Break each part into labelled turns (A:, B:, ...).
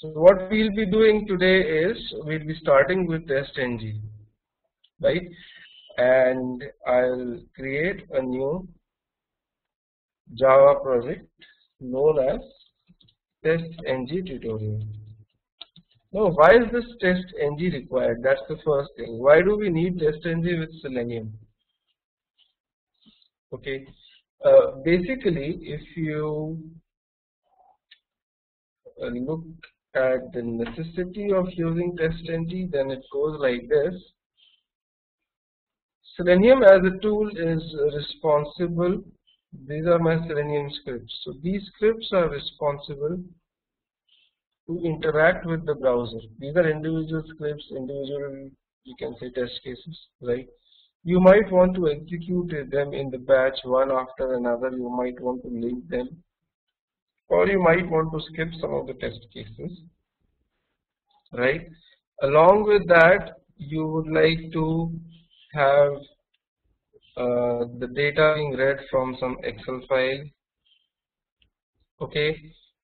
A: So what we'll be doing today is we'll be starting with test TestNG, right? And I'll create a new Java project known as test TestNG tutorial. Now, why is this test TestNG required? That's the first thing. Why do we need test TestNG with Selenium? Okay, uh, basically, if you uh, look at the necessity of using test TestNG, then it goes like this. Selenium as a tool is responsible. These are my Selenium scripts. So these scripts are responsible to interact with the browser. These are individual scripts, individual you can say test cases, right? You might want to execute them in the batch one after another. You might want to link them or you might want to skip some of the test cases right? Along with that you would like to have uh, the data being read from some excel file okay?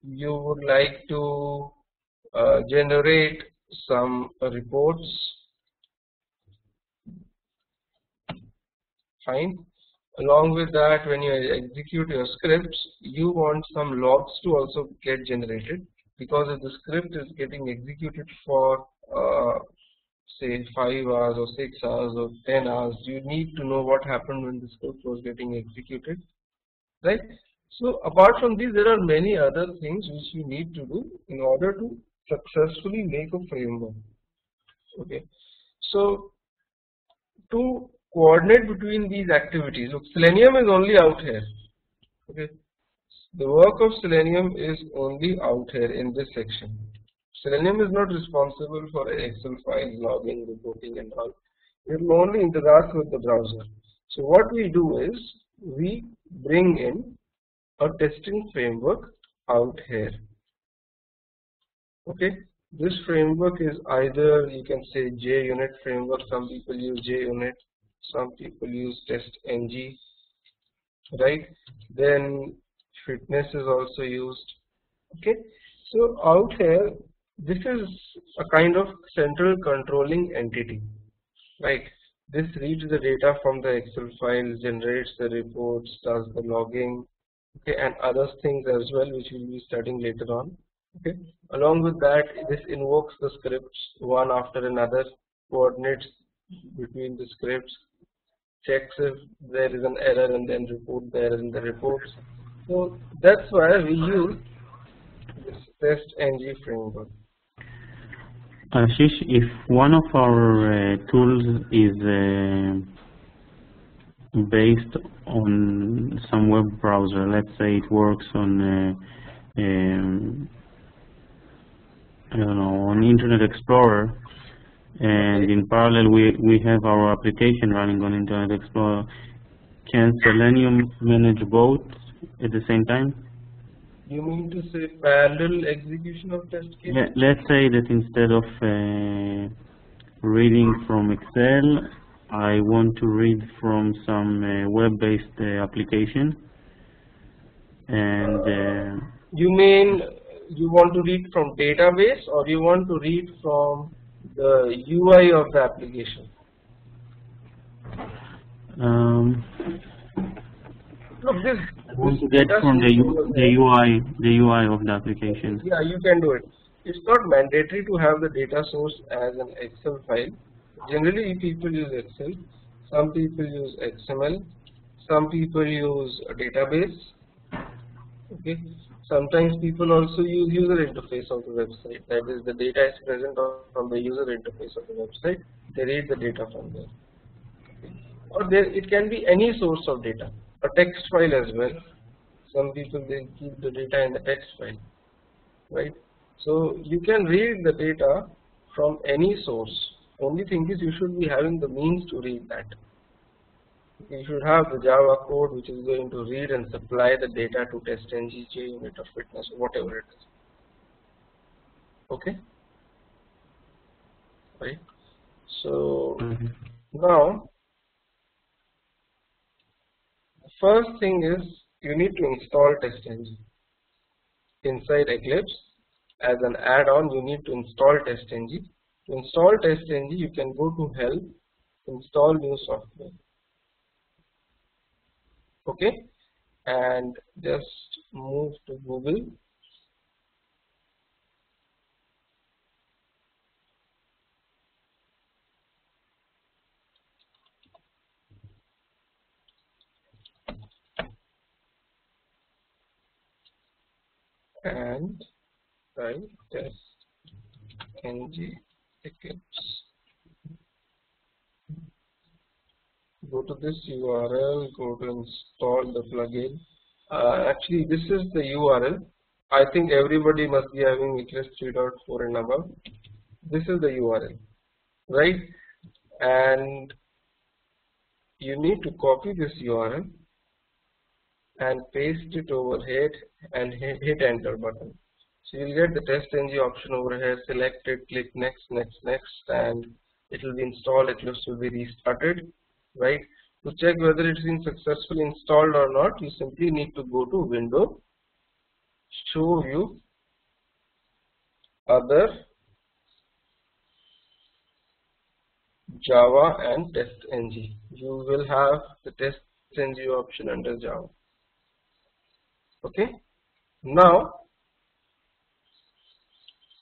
A: You would like to uh, generate some reports. Fine Along with that, when you execute your scripts, you want some logs to also get generated because if the script is getting executed for uh, say 5 hours or 6 hours or 10 hours, you need to know what happened when the script was getting executed, right? So apart from these, there are many other things which you need to do in order to successfully make a framework. Okay, so to coordinate between these activities. Look, Selenium is only out here. Okay, the work of Selenium is only out here in this section. Selenium is not responsible for Excel files, logging, reporting, and all. It will only interact with the browser. So what we do is we bring in a testing framework out here. Okay, this framework is either you can say JUnit framework. Some people use JUnit some people use test ng right? Then FitNesse is also used okay? So out here this is a kind of central controlling entity right? This reads the data from the excel file generates the reports does the logging okay and other things as well which we'll be studying later on okay? Along with that this invokes the scripts one after another coordinates between the scripts checks if there is an error and then report the error in the reports. So that's why we use this test ng framework.
B: Ashish, if one of our uh, tools is uh, based on some web browser, let's say it works on uh, um, I don't know on Internet Explorer, and in parallel we, we have our application running on Internet Explorer. Can Selenium manage both at the same time?
A: You mean to say parallel execution of test cases?
B: let's say that instead of uh, reading from Excel, I want to read from some uh, web-based uh, application. And uh,
A: you mean you want to read from database or you want to read from the UI of the application?
B: Um,
A: Look, this,
B: want to get from the, U, the UI the UI of the application.
A: Yeah, you can do it. It's not mandatory to have the data source as an Excel file. Generally, people use Excel. Some people use XML. Some people use a database. Okay, Sometimes people also use user interface of the website. That is, the data is present on the user interface of the website. They read the data from there. Or there, it can be any source of data, a text file as well. Some people they keep the data in the text file, right? So you can read the data from any source. Only thing is you should be having the means to read that you should have the Java code which is going to read and supply the data to test ng, JUnit or FitNesse or whatever it is. Okay? Right? So mm -hmm. now the first thing is you need to install test ng inside Eclipse as an add-on you need to install testng to install testng you can go to help install new software okay. And just move to google. And type test ng eclipse go to this URL go to install the plugin. Uh, actually this is the URL I think everybody must be having Eclipse 3.4 and above. This is the URL right? And you need to copy this URL and paste it over here and hit, hit enter button. So you'll get the test ng option over here, select it, click next, next, next and it will be installed, Eclipse will be restarted, right. To check whether it's been successfully installed or not, you simply need to go to window, show view, other, Java and test ng. You will have the test ng option under Java okay now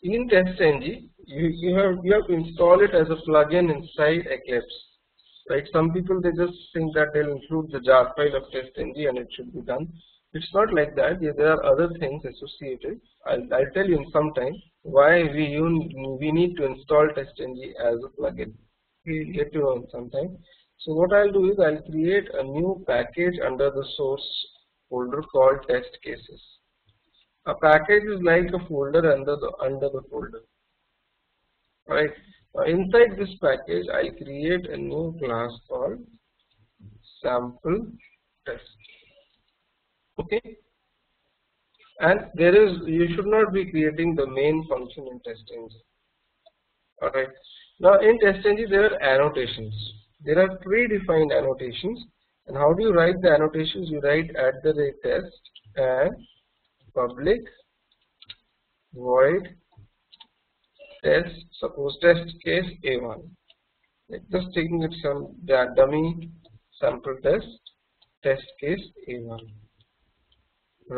A: in testng you, you have you have to install it as a plugin inside Eclipse right some people they just think that they'll include the jar file of testng and it should be done it's not like that there are other things associated I'll, I'll tell you in some time why we we need to install testng as a plugin we'll get to know in some time so what I'll do is I'll create a new package under the source folder called test cases. A package is like a folder under the under the folder. Right. Now inside this package, I'll create a new class called sample test. Okay. And there is you should not be creating the main function in testng. Alright. Now in testng there are annotations. There are predefined annotations and how do you write the annotations? You write at the rate test and public void test suppose test case a1 like just taking it some dummy sample test test case a1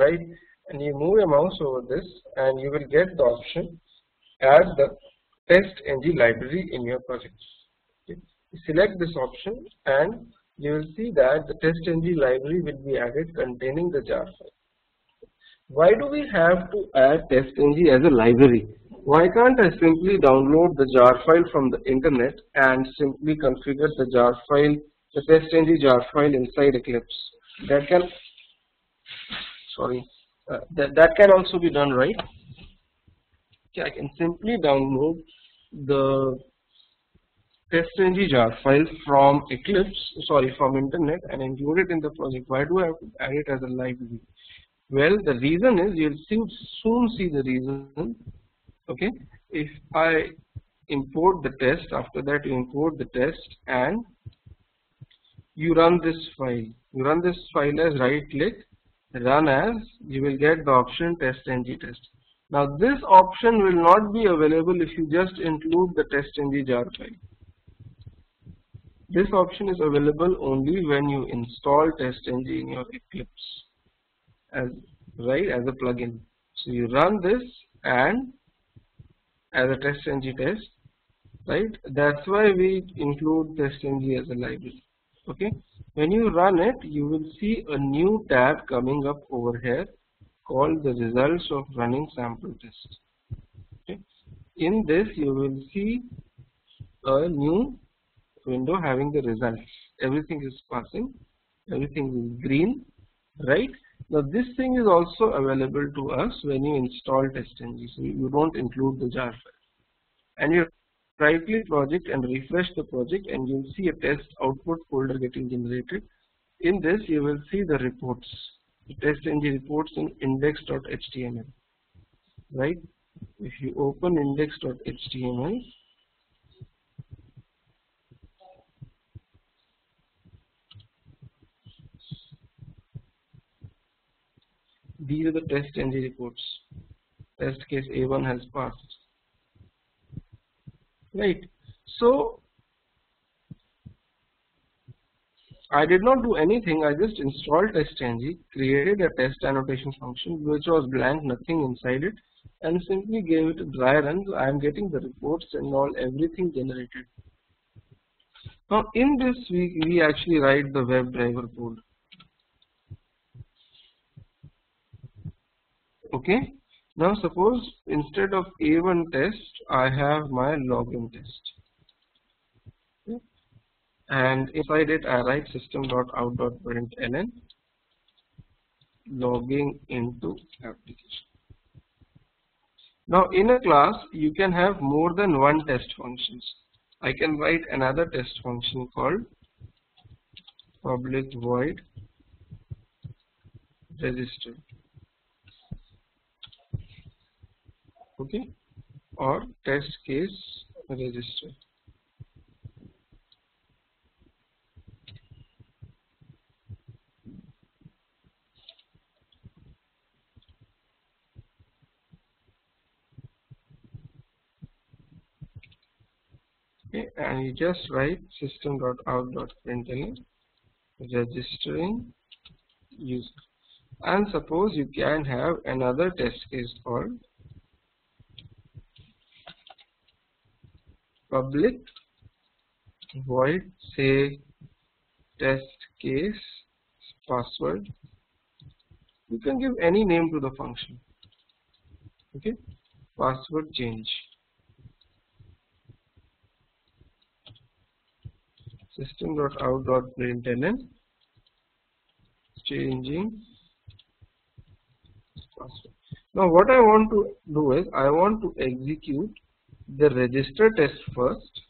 A: right and you move your mouse over this and you will get the option add the test ng library in your project okay. select this option and you will see that the testng library will be added containing the jar file. Why do we have to add testng as a library? Why can't I simply download the jar file from the internet and simply configure the jar file, the testng jar file inside Eclipse? That can, sorry, uh, that, that can also be done, right? Okay, I can simply download the testng jar file from Eclipse, sorry, from internet and include it in the project. Why do I have to add it as a library? Well, the reason is you'll soon see the reason. Okay, if I import the test, after that you import the test and you run this file. You run this file as right click, run as, you will get the option test testng test. Now this option will not be available if you just include the testng jar file. This option is available only when you install testng in your Eclipse as right as a plugin. So you run this and as a test testng test, right? That's why we include test testng as a library. Okay. When you run it, you will see a new tab coming up over here called the results of running sample test. Okay. In this, you will see a new window having the results everything is passing everything is green right now this thing is also available to us when you install testng so you don't include the jar file. And you right click project and refresh the project and you'll see a test output folder getting generated. In this you will see the reports the testng reports in index.html right? If you open index.html these are the testng reports test case A1 has passed. Right. So I did not do anything. I just installed Test TestNG, created a test annotation function which was blank, nothing inside it, and simply gave it a dry run. So I am getting the reports and all everything generated. Now in this we, we actually write the WebDriver code. Okay. Now suppose instead of A1 test I have my login test. Okay. And inside it I write system.out.println logging into application. Now in a class you can have more than one test functions. I can write another test function called public void register okay. Or test case register. Okay and you just write system.out.println registering user. And suppose you can have another test case called public void say test case password. You can give any name to the function. Okay? Password change. System.out.println changing password. Now what I want to do is I want to execute the register test first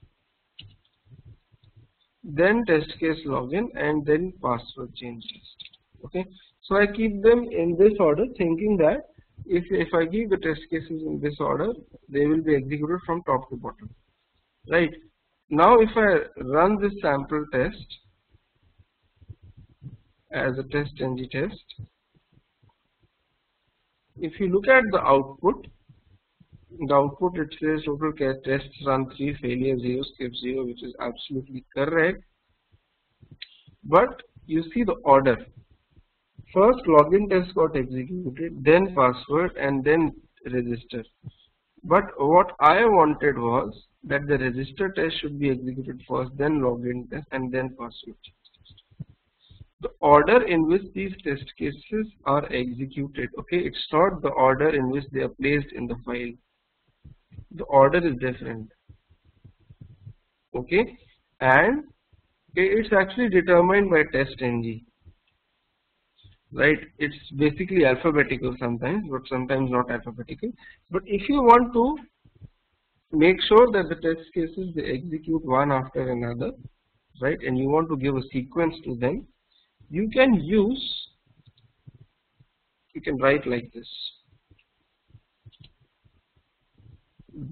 A: then test case login and then password change test okay? So I keep them in this order thinking that if, if I give the test cases in this order they will be executed from top to bottom. Right? Now if I run this sample test as a test ng test if you look at the output the output it says total tests run 3 failure 0 skip 0 which is absolutely correct. But you see the order. First login test got executed then password and then register. But what I wanted was that the register test should be executed first then login test and then password test. the order in which these test cases are executed okay it's not the order in which they are placed in the file the order is different. Okay? And it's actually determined by test ng right? It's basically alphabetical sometimes but sometimes not alphabetical. But if you want to make sure that the test cases they execute one after another right and you want to give a sequence to them you can use you can write like this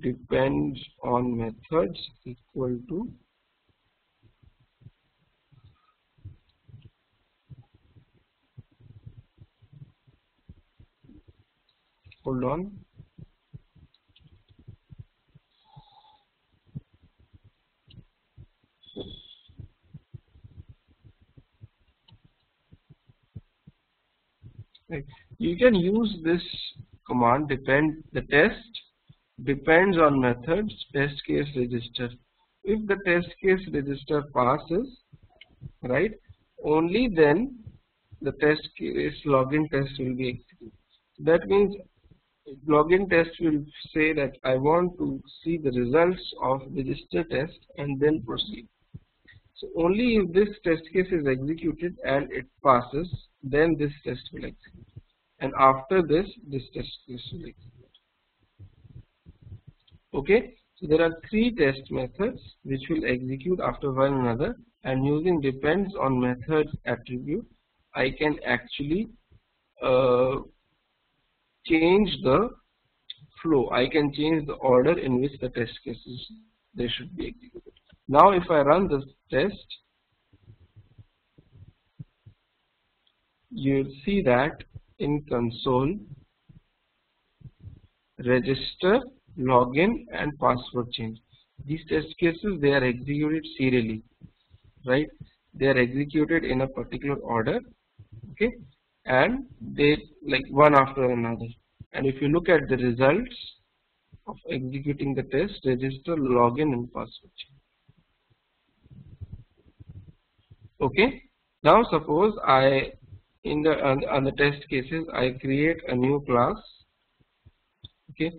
A: depends on methods equal to hold on. You can use this command depend the test depends on methods test case register. If the test case register passes right only then the test case login test will be executed. That means login test will say that I want to see the results of register test and then proceed. So only if this test case is executed and it passes then this test will execute. And after this this test case will execute okay? So there are three test methods which will execute after one another and using depends on methods attribute I can actually uh, change the flow. I can change the order in which the test cases they should be executed. Now if I run this test you will see that in console register, login and password change. These test cases they are executed serially, right? They are executed in a particular order, okay, and they like one after another. And if you look at the results of executing the test, register, login and password change. Okay, now suppose I in the on, on the test cases I create a new class okay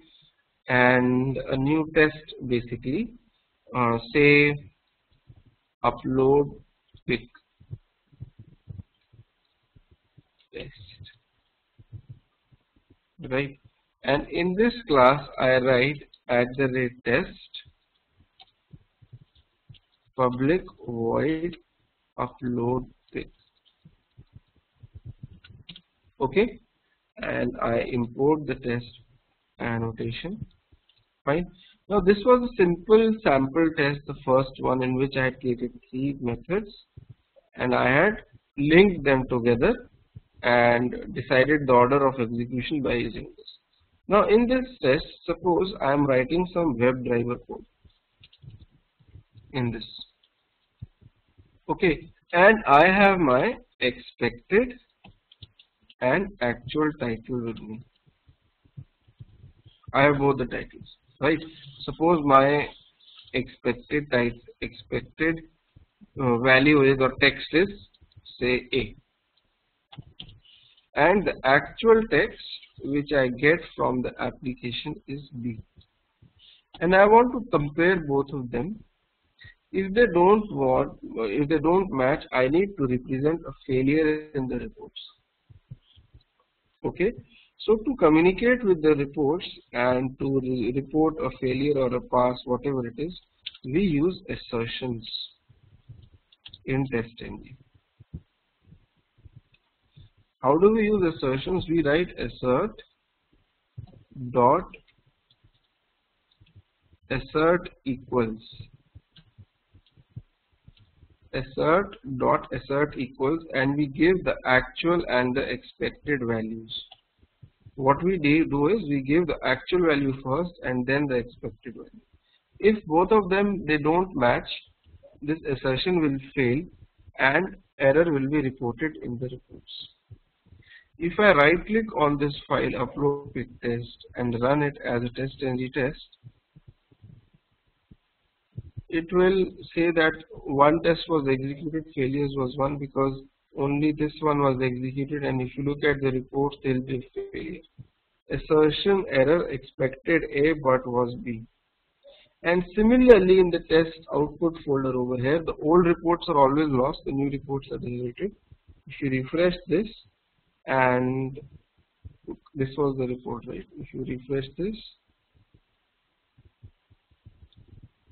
A: and a new test basically. Uh, say upload pic test. Right? And in this class I write at the rate test public void upload pic. Okay? And I import the test annotation fine. Now this was a simple sample test the first one in which I had created three methods and I had linked them together and decided the order of execution by using this. Now in this test suppose I am writing some WebDriver code in this. Okay and I have my expected and actual title with me. I have both the titles, right? Suppose my expected type expected uh, value is or text is say A, and the actual text which I get from the application is B, and I want to compare both of them. If they don't want, if they don't match, I need to represent a failure in the reports okay so to communicate with the reports and to re report a failure or a pass whatever it is we use assertions in testing. How do we use assertions? We write assert dot assert equals. Assert dot assert equals and we give the actual and the expected values what we do is we give the actual value first and then the expected value. If both of them they don't match this assertion will fail and error will be reported in the reports. If I right click on this file upload test and run it as a test ng test it will say that one test was executed failures was one because only this one was executed and if you look at the reports there will be failure assertion error expected A but was B. And similarly in the test output folder over here the old reports are always lost the new reports are generated if you refresh this and this was the report right? If you refresh this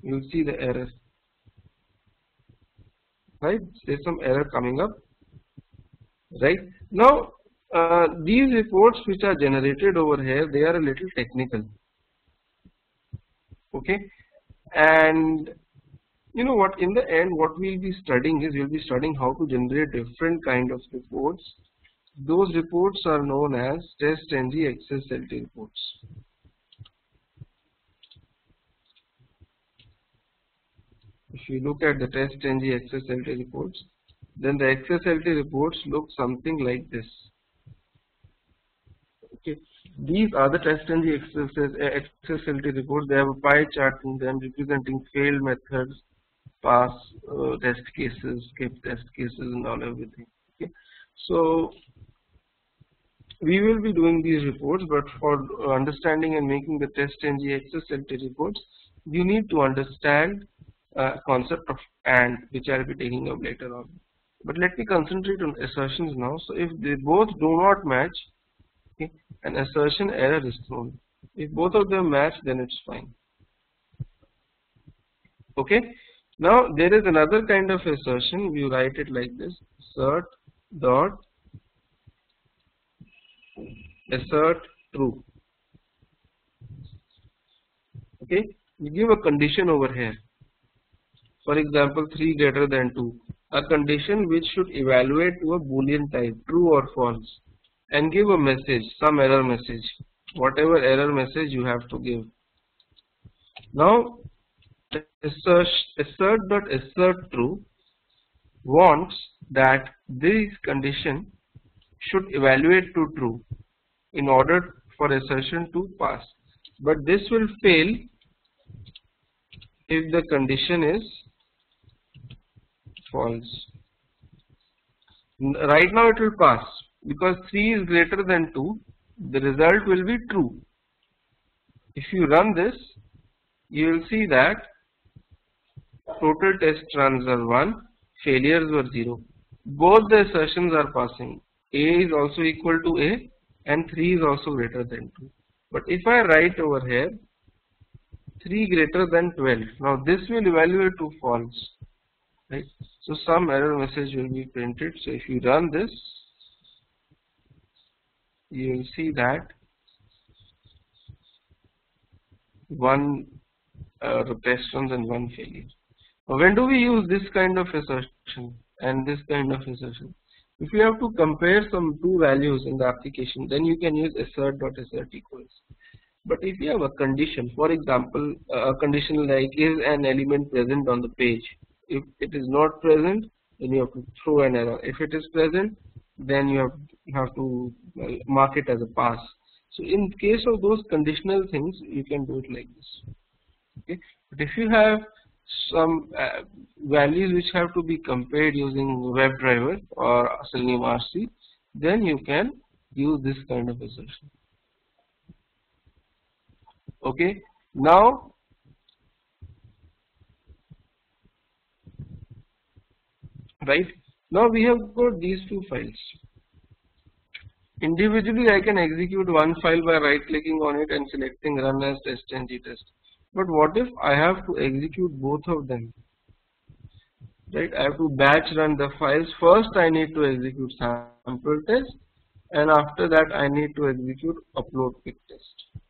A: you will see the error. Right? There's some error coming up right? Now uh, these reports which are generated over here they are a little technical. Okay? And you know what in the end what we'll be studying is we'll be studying how to generate different kind of reports. Those reports are known as test ng XSLT reports. If you look at the test ng XSLT reports then the XSLT reports look something like this. Okay. These are the test ng XSLT reports they have a pie chart in them representing failed methods pass uh, test cases skip test cases and all everything. Okay. So we will be doing these reports but for understanding and making the test ng XSLT reports you need to understand uh, concept of ANT which I will be taking up later on. But let me concentrate on assertions now. So if they both do not match, okay, an assertion error is thrown. If both of them match, then it's fine. Okay. Now there is another kind of assertion. We write it like this: assert dot assert true. Okay. We give a condition over here for example 3 greater than 2 a condition which should evaluate to a boolean type true or false and give a message some error message whatever error message you have to give. Now assert, assert true wants that this condition should evaluate to true in order for assertion to pass but this will fail if the condition is false right now it will pass. Because 3 is greater than 2 the result will be true. If you run this you will see that total test runs are 1 failures were 0 both the assertions are passing. A is also equal to a and 3 is also greater than 2 but if I write over here 3 greater than 12 now this will evaluate to false right so some error message will be printed so if you run this you will see that one uh, runs and one failure when do we use this kind of assertion and this kind of assertion if you have to compare some two values in the application, then you can use assert dot assert equals. But if you have a condition, for example, a condition like is an element present on the page. If it is not present, then you have to throw an error. If it is present, then you have you have to mark it as a pass. So in case of those conditional things, you can do it like this. Okay, but if you have some uh, values which have to be compared using WebDriver or Selenium RC, then you can use this kind of assertion. Okay, now right now we have got these two files. Individually, I can execute one file by right clicking on it and selecting run as test and test. But what if I have to execute both of them? Right, I have to batch run the files. First, I need to execute sample test, and after that, I need to execute upload quick test.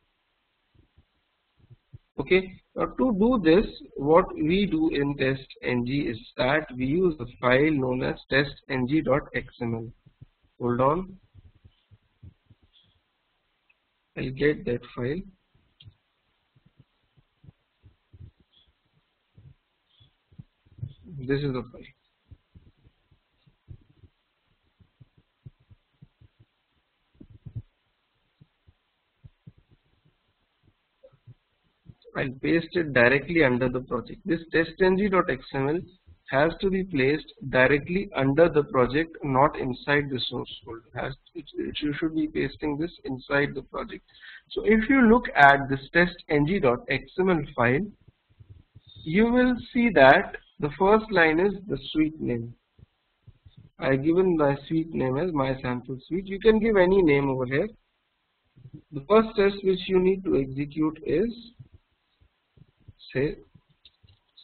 A: Okay, now to do this, what we do in testng is that we use a file known as testng.xml. Hold on, I'll get that file. this is the file I'll paste it directly under the project. This testng.xml has to be placed directly under the project, not inside the source folder. Has it, it, you should be pasting this inside the project. So if you look at this testng.xml file, you will see that the first line is the suite name. I given my suite name as my sample suite. You can give any name over here. The first test which you need to execute is say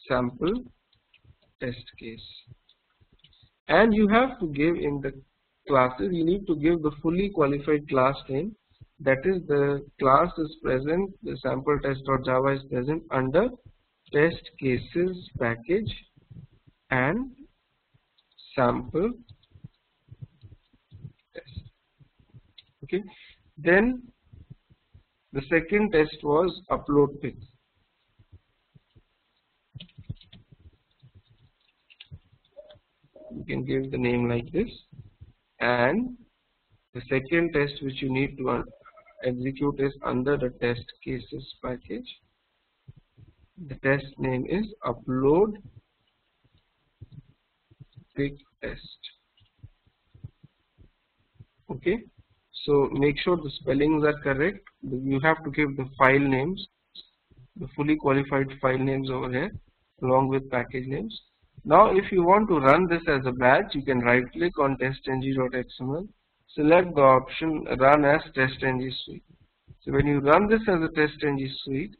A: sample test case. And you have to give in the classes, you need to give the fully qualified class name. That is the class is present, the sample test.java is present under test cases package and sample test okay then the second test was upload pick can give the name like this. And the second test which you need to uh, execute is under the test cases package. The test name is upload quick test. Okay? So make sure the spellings are correct. You have to give the file names the fully qualified file names over here along with package names now if you want to run this as a batch you can right click on testng.xml select the option run as testng suite. So when you run this as a testng suite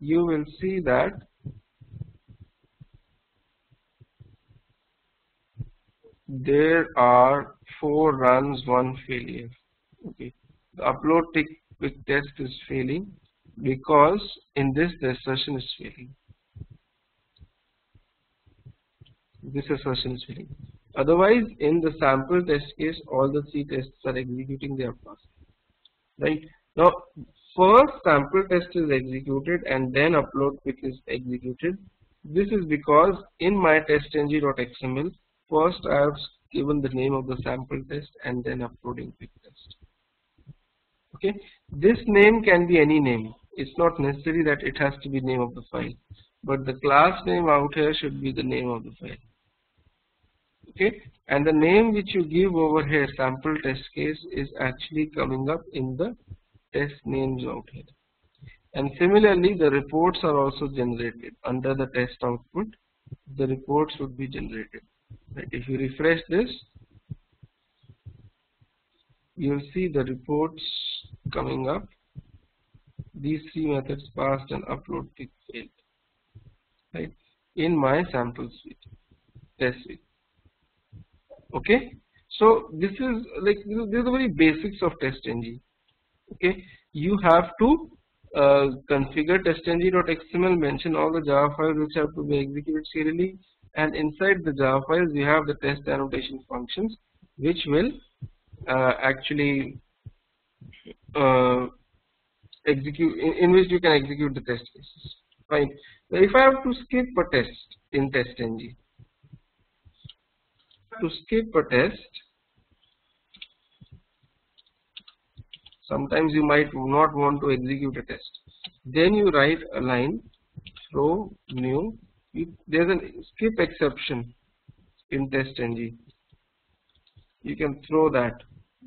A: you will see that there are four runs one failure. Okay. The upload tick quick test is failing because in this the assertion is failing this is failing otherwise in the sample test case all the three tests are executing their pass right now first sample test is executed and then upload quick is executed. This is because in my testng.xml first I have given the name of the sample test and then uploading quick test. Okay, this name can be any name. It's not necessary that it has to be name of the file, but the class name out here should be the name of the file. Okay, and the name which you give over here sample test case is actually coming up in the test names out here. And similarly the reports are also generated. Under the test output the reports would be generated. Right? If you refresh this you'll see the reports coming up. These three methods passed and upload failed right? In my sample suite test suite okay? So this is like these are the very basics of testng okay? You have to uh, configure testng.xml mention all the java files which have to be executed serially and inside the java files you have the test annotation functions which will uh, actually uh, execute in, in, which you can execute the test cases. Fine. Now if I have to skip a test in testng skip a test. Sometimes you might not want to execute a test. Then you write a line throw new. There's a skip exception in test testng you can throw that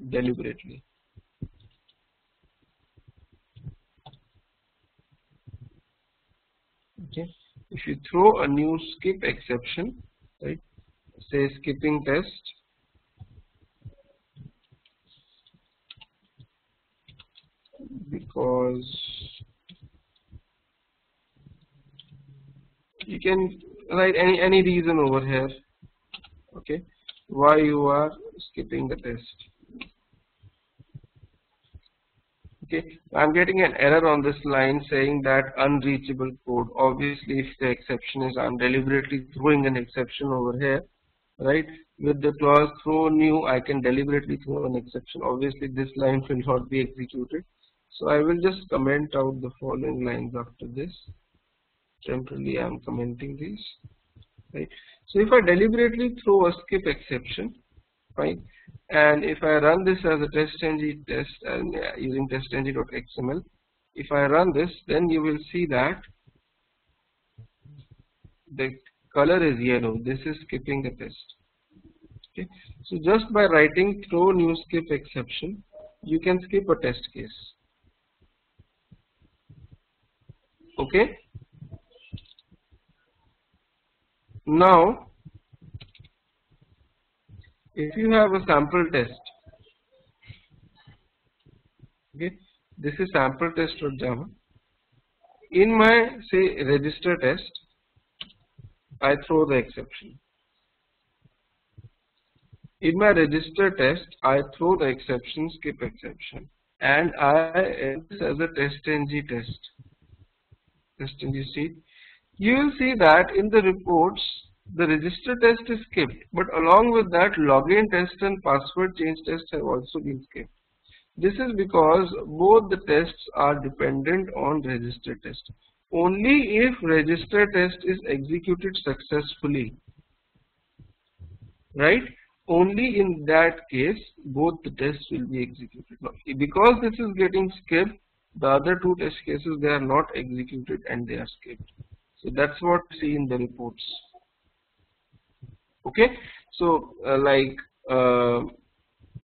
A: deliberately. Okay. If you throw a new skip exception say skipping test. Because you can write any any reason over here. Okay. Why you are skipping the test. Okay. I'm getting an error on this line saying that unreachable code. Obviously if the exception is I'm deliberately throwing an exception over here right with the clause throw new I can deliberately throw an exception obviously this line will not be executed so I will just comment out the following lines after this. Temporarily I am commenting these. Right. So if I deliberately throw a skip exception, right, and if I run this as a testng test and uh, using testng.xml, if I run this, then you will see that the color is yellow. This is skipping the test. Okay. So just by writing throw new skip exception, you can skip a test case. okay now if you have a sample test okay this is sample test of java in my say register test I throw the exception. In my register test I throw the exception skip exception and I end this as a test ng test. Testing you see you will see that in the reports the register test is skipped but along with that login test and password change test have also been skipped. This is because both the tests are dependent on register test only if register test is executed successfully right? Only in that case both the tests will be executed. Because this is getting skipped the other two test cases they are not executed and they are skipped. So that's what we see in the reports. Okay? So uh, like uh,